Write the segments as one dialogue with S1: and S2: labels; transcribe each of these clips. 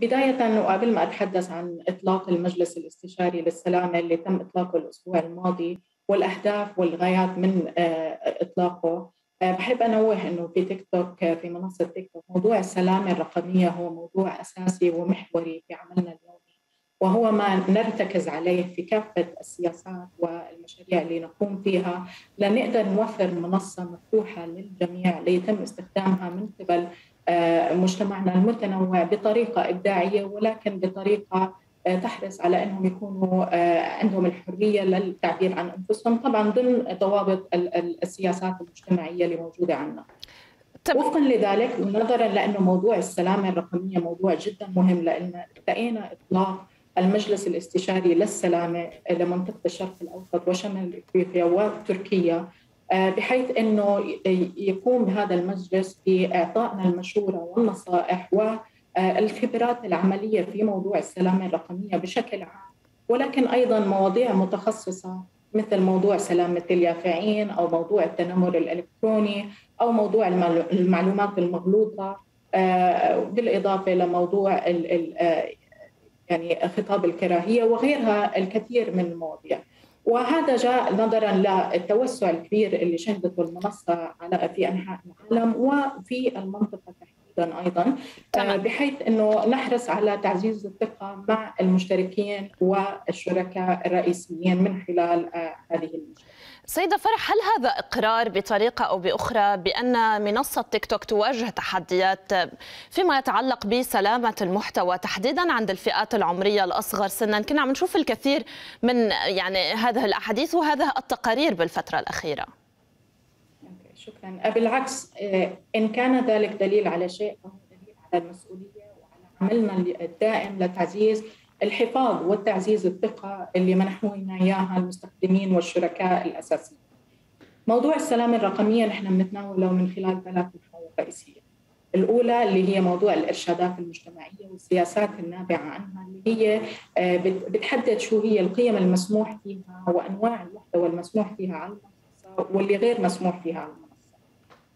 S1: بداية وقبل ما أتحدث عن إطلاق المجلس الاستشاري للسلامة اللي تم إطلاقه الأسبوع الماضي والأهداف والغايات من إطلاقه بحب أنوه أنه في تيك توك في منصة تيك توك موضوع السلامة الرقمية هو موضوع أساسي ومحوري في عملنا اليومي وهو ما نرتكز عليه في كافة السياسات والمشاريع اللي نقوم فيها لنقدر نوفر منصة مفتوحة للجميع ليتم استخدامها من قبل آه، مجتمعنا المتنوع بطريقة إبداعية ولكن بطريقة آه، تحرص على أنهم يكونوا آه، عندهم الحرية للتعبير عن أنفسهم طبعا ضمن ضوابط السياسات المجتمعية اللي موجودة عندنا. وفقا لذلك نظرا لأنه موضوع السلامة الرقمية موضوع جدا مهم لأن لقينا إطلاق المجلس الاستشاري للسلامة لمنطقه الشرق الأوسط وشمال إفريقيا وتركيا آه، بحيث إنه يقوم بهذا المجلس بإعطائنا المشورة والنصائح والخبرات العملية في موضوع السلامة الرقمية بشكل عام ولكن أيضا مواضيع متخصصة مثل موضوع سلامة اليافعين أو موضوع التنمر الإلكتروني أو موضوع المعلومات المغلوطة آه، بالإضافة لموضوع آه، يعني خطاب الكراهية وغيرها الكثير من المواضيع. وهذا جاء نظرا للتوسع الكبير اللي شهدته المنصة على في أنحاء العالم وفي المنطقة تحديدا أيضا تمام. بحيث إنه نحرص على تعزيز الثقة مع المشتركين والشركاء الرئيسيين من خلال آه، هذه المشاريع.
S2: سيدة فرح هل هذا إقرار بطريقة أو بأخرى بأن منصة تيك توك تواجه تحديات فيما يتعلق بسلامة المحتوى تحديدا عند الفئات العمرية الأصغر سنا؟ كنا عم نشوف الكثير من يعني هذه الأحاديث وهذه التقارير بالفترة الأخيرة.
S1: شكرا. بالعكس آه، إن كان ذلك دليل على شيء فهو دليل على المسؤولية وعلى عملنا الدائم لتعزيز الحفاظ والتعزيز الثقة اللي منحونا إياها المستخدمين والشركاء الأساسيين. موضوع السلامة الرقمية نحن بنتناوله من خلال ثلاث محاور رئيسية. الأولى اللي هي موضوع الإرشادات المجتمعية والسياسات النابعة عنها اللي هي آه، بتحدد شو هي القيم المسموح فيها وأنواع المحتوى المسموح فيها على المنصة واللي غير مسموح فيها على المنصة.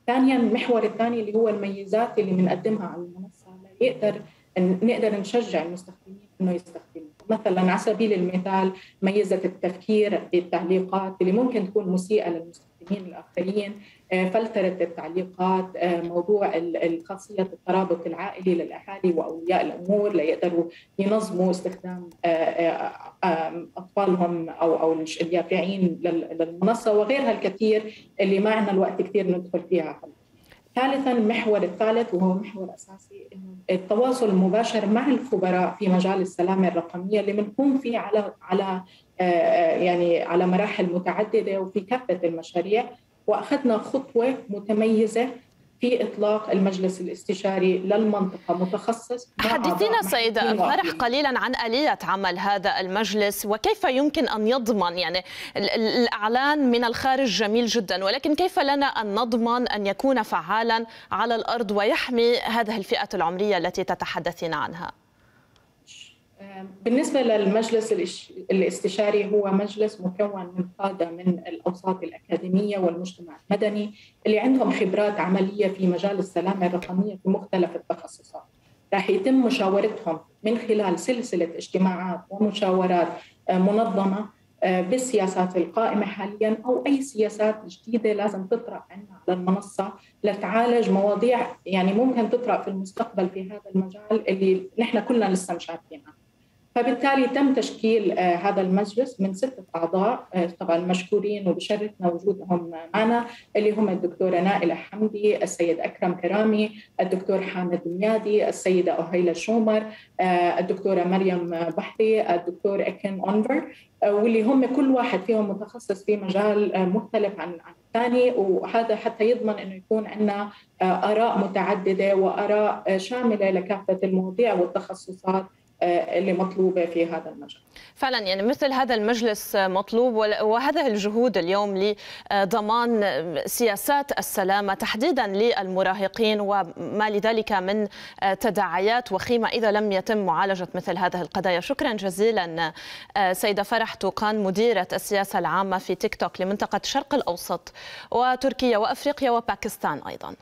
S1: ثانيا المحور الثاني اللي هو الميزات اللي بنقدمها على المنصة ليقدر نقدر نشجع المستخدمين إنه يستخدموا مثلا على سبيل المثال ميزة التفكير بالتعليقات اللي ممكن تكون مسيئة للمستخدمين الآخرين آه، فلترة التعليقات آه، موضوع خاصية الترابط العائلي للأهالي وأولياء الأمور ليقدروا ينظموا استخدام آه، أطفالهم أو أو اليافعين للمنصة وغيرها الكثير اللي ما عندنا الوقت كثير ندخل فيها. هلا ثالثا المحور الثالث وهو محور أساسي إنه التواصل المباشر مع الخبراء في مجال السلامة الرقمية اللي بنقوم فيه على على آه، يعني على مراحل متعددة وفي كافة المشاريع. وأخذنا خطوة متميزة في إطلاق المجلس الاستشاري للمنطقة متخصص
S2: حدثينا سيدة فرح قليلا عن آلية عمل هذا المجلس وكيف يمكن أن يضمن؟ يعني الإعلان من الخارج جميل جدا ولكن كيف لنا أن نضمن أن يكون فعالا على الأرض ويحمي هذه الفئة العمرية التي تتحدثين عنها؟
S1: بالنسبة للمجلس الاستشاري هو مجلس مكون من قادة من الأوساط الأكاديمية والمجتمع المدني اللي عندهم خبرات عملية في مجال السلامة الرقمية في مختلف التخصصات. راح يتم مشاورتهم من خلال سلسلة اجتماعات ومشاورات آه، منظمة آه، بالسياسات القائمة حاليا أو أي سياسات جديدة لازم تطرح عنا على المنصة لتعالج مواضيع يعني ممكن تطرح في المستقبل في هذا المجال اللي نحن كلنا لسه مش عارفينها فبالتالي تم تشكيل آه، هذا المجلس من ستة أعضاء آه، طبعا مشكورين وبشرفنا وجودهم معنا اللي هم الدكتورة نائلة حمدي السيد أكرم كرامي الدكتور حامد ميادي السيدة أهيلة شومر آه، الدكتورة مريم بحري الدكتور أكن أونفر واللي هم كل واحد فيهم متخصص في مجال مختلف عن عن الثاني وهذا حتى يضمن إنه يكون عندنا آراء متعددة وآراء شاملة لكافة المواضيع والتخصصات اللي مطلوبة في هذا المجال.
S2: فعلا يعني مثل هذا المجلس مطلوب وهذه الجهود اليوم لضمان سياسات السلامه تحديدا للمراهقين وما لذلك من تداعيات وخيمة إذا لم يتم معالجة مثل هذه القضايا. شكرا جزيلا سيدة فرح توقان مديرة السياسة العامة في تيك توك لمنطقة الشرق الأوسط وتركيا وأفريقيا وباكستان أيضا.